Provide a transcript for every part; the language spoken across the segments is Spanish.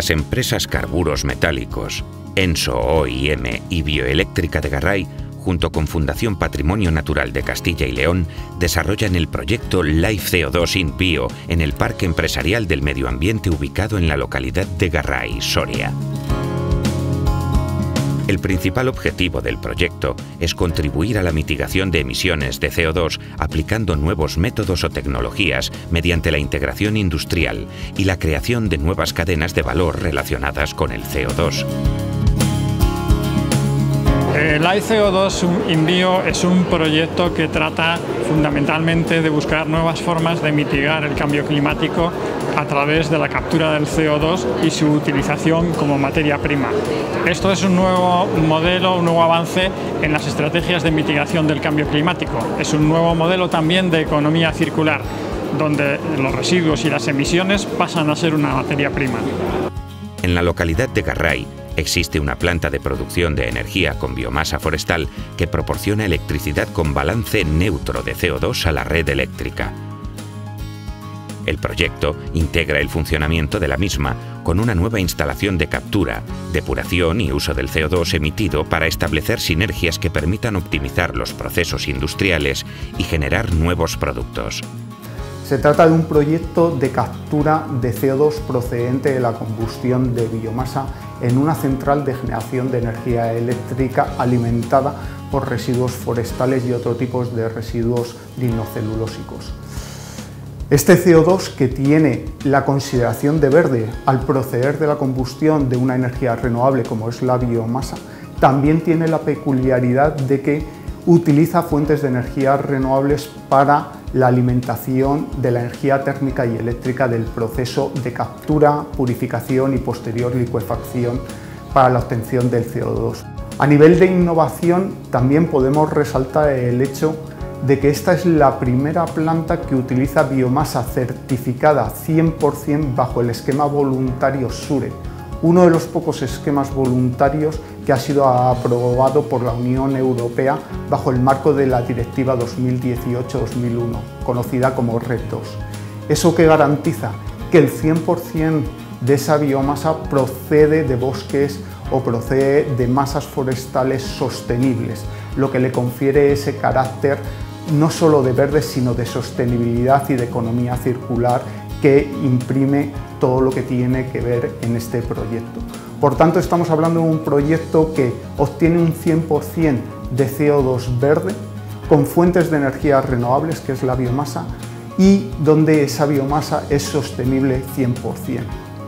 Las empresas Carburos Metálicos, Enso OIM y Bioeléctrica de Garray, junto con Fundación Patrimonio Natural de Castilla y León, desarrollan el proyecto Life CO2 in Bio en el Parque Empresarial del Medio Ambiente ubicado en la localidad de Garray, Soria. El principal objetivo del proyecto es contribuir a la mitigación de emisiones de CO2 aplicando nuevos métodos o tecnologías mediante la integración industrial y la creación de nuevas cadenas de valor relacionadas con el CO2. El ICO2 Envío es un proyecto que trata fundamentalmente de buscar nuevas formas de mitigar el cambio climático a través de la captura del CO2 y su utilización como materia prima. Esto es un nuevo modelo, un nuevo avance en las estrategias de mitigación del cambio climático. Es un nuevo modelo también de economía circular, donde los residuos y las emisiones pasan a ser una materia prima. En la localidad de Garray, Existe una planta de producción de energía con biomasa forestal que proporciona electricidad con balance neutro de CO2 a la red eléctrica. El proyecto integra el funcionamiento de la misma con una nueva instalación de captura, depuración y uso del CO2 emitido para establecer sinergias que permitan optimizar los procesos industriales y generar nuevos productos. Se trata de un proyecto de captura de CO2 procedente de la combustión de biomasa en una central de generación de energía eléctrica alimentada por residuos forestales y otro tipo de residuos lignocelulósicos. Este CO2 que tiene la consideración de verde al proceder de la combustión de una energía renovable como es la biomasa, también tiene la peculiaridad de que utiliza fuentes de energía renovables para la alimentación de la energía térmica y eléctrica del proceso de captura, purificación y posterior licuefacción para la obtención del CO2. A nivel de innovación también podemos resaltar el hecho de que esta es la primera planta que utiliza biomasa certificada 100% bajo el esquema voluntario SURE, uno de los pocos esquemas voluntarios que ha sido aprobado por la Unión Europea bajo el marco de la Directiva 2018-2001, conocida como 2. Eso que garantiza que el 100% de esa biomasa procede de bosques o procede de masas forestales sostenibles, lo que le confiere ese carácter no solo de verde, sino de sostenibilidad y de economía circular que imprime todo lo que tiene que ver en este proyecto. Por tanto, estamos hablando de un proyecto que obtiene un 100% de CO2 verde con fuentes de energía renovables, que es la biomasa, y donde esa biomasa es sostenible 100%.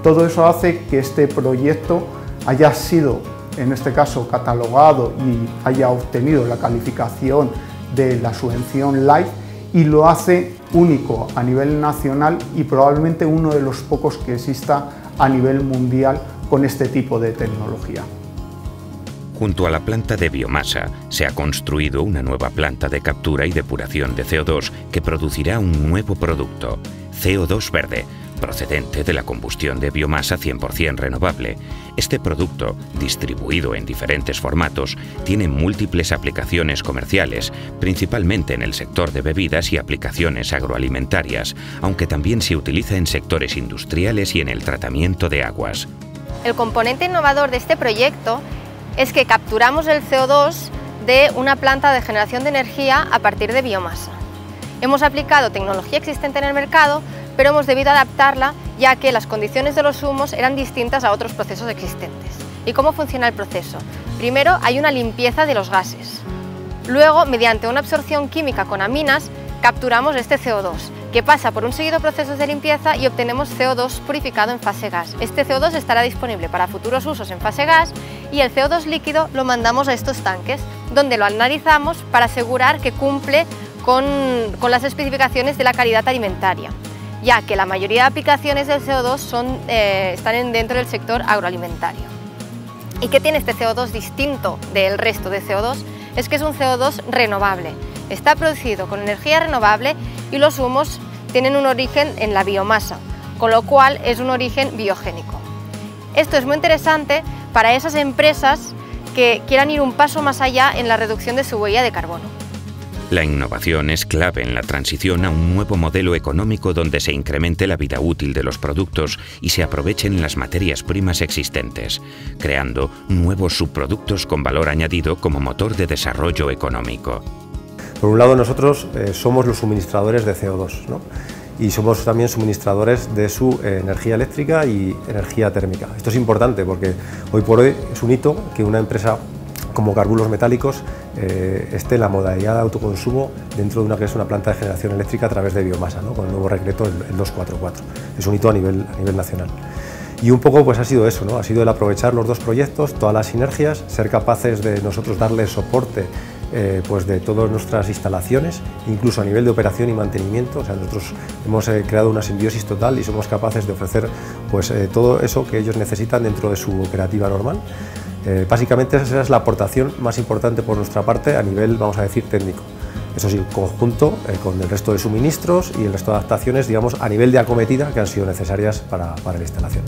Todo eso hace que este proyecto haya sido, en este caso, catalogado y haya obtenido la calificación de la subvención LIFE y lo hace único a nivel nacional y probablemente uno de los pocos que exista a nivel mundial con este tipo de tecnología. Junto a la planta de biomasa se ha construido una nueva planta de captura y depuración de CO2 que producirá un nuevo producto, CO2 verde, procedente de la combustión de biomasa 100% renovable. Este producto, distribuido en diferentes formatos, tiene múltiples aplicaciones comerciales, principalmente en el sector de bebidas y aplicaciones agroalimentarias, aunque también se utiliza en sectores industriales y en el tratamiento de aguas. El componente innovador de este proyecto es que capturamos el CO2 de una planta de generación de energía a partir de biomasa. Hemos aplicado tecnología existente en el mercado, pero hemos debido adaptarla ya que las condiciones de los humos eran distintas a otros procesos existentes. ¿Y cómo funciona el proceso? Primero hay una limpieza de los gases. Luego, mediante una absorción química con aminas, capturamos este CO2, que pasa por un seguido proceso de limpieza y obtenemos CO2 purificado en fase gas. Este CO2 estará disponible para futuros usos en fase gas y el CO2 líquido lo mandamos a estos tanques, donde lo analizamos para asegurar que cumple con, las especificaciones de la calidad alimentaria ya que la mayoría de aplicaciones del CO2 son, eh, están dentro del sector agroalimentario. ¿Y qué tiene este CO2 distinto del resto de CO2? Es que es un CO2 renovable. Está producido con energía renovable y los humos tienen un origen en la biomasa, con lo cual es un origen biogénico. Esto es muy interesante para esas empresas que quieran ir un paso más allá en la reducción de su huella de carbono. La innovación es clave en la transición a un nuevo modelo económico donde se incremente la vida útil de los productos y se aprovechen las materias primas existentes, creando nuevos subproductos con valor añadido como motor de desarrollo económico. Por un lado, nosotros eh, somos los suministradores de CO2 y somos también suministradores de su eh, energía eléctrica y energía térmica. Esto es importante porque hoy por hoy es un hito que una empresa como carburos metálicos eh, esté la modalidad de autoconsumo dentro de una que es una planta de generación eléctrica a través de biomasa, con el nuevo decreto el, 244. Es un hito a nivel, a nivel nacional. Y un poco pues ha sido eso, ¿no? ha sido el aprovechar los dos proyectos, todas las sinergias, ser capaces de nosotros darle soporte eh, pues de todas nuestras instalaciones, incluso a nivel de operación y mantenimiento. O sea, nosotros hemos eh, creado una simbiosis total y somos capaces de ofrecer pues, eh, todo eso que ellos necesitan dentro de su operativa normal. Básicamente esa es la aportación más importante por nuestra parte a nivel, vamos a decir, técnico. Eso sí, conjunto con el resto de suministros y el resto de adaptaciones, digamos, a nivel de acometida que han sido necesarias para, para la instalación.